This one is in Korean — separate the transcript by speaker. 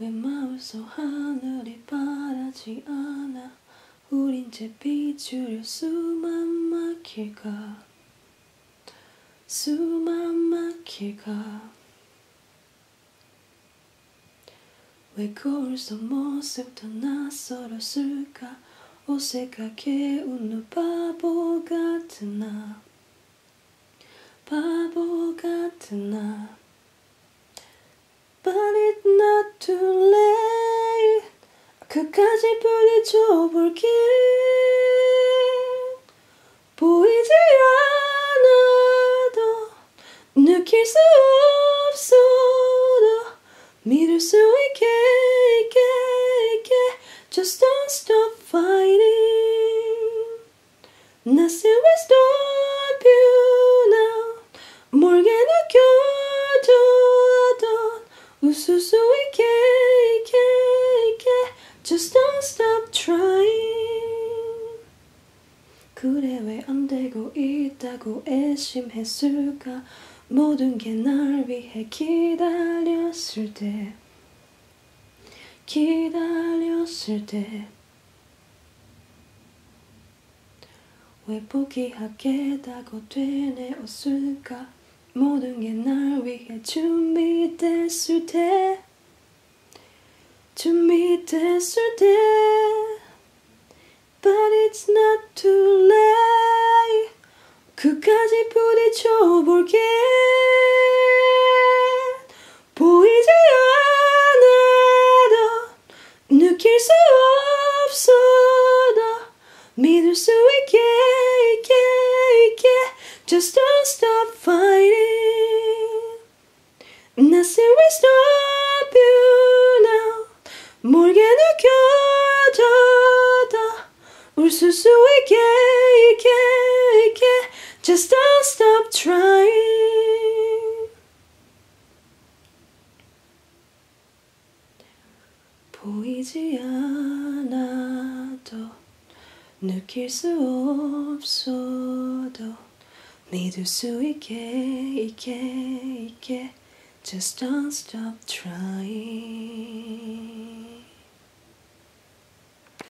Speaker 1: 왜 마음속 하늘이 바라지 않아. 우린 제비 줄여 수만 막힐까? 수만 막힐까? 왜 거울 속 모습도 낯설었을까? 어색하게 웃는 바보 같은 나 But it's not too late 끝까지 부딪혀 볼게 보이지 않아도 느낄 수 없어도 믿을 수 있게 있게 있게 Just don't stop fighting Nothing will stop 그래 왜 안 되고 있다고 애심했을까? 모든 게 날 위해 기다렸을 때. 기다렸을 때. 왜 포기하게다고 되뇌었을까? 모든 게 날 위해 준비됐을 때. 준비됐을 때. But it's not too 끝까지 부딪혀 볼게. 보이지 않아도 느낄 수 없어도 믿을 수 있게 있게 있게. Just don't stop fighting. Nothing will stop you now. 모르게 느껴져도 웃을 수 있게 있게 Just don't stop trying 보이지 않아도 느낄 수 없어도 믿을 수 있게 있게 있게 Just don't stop trying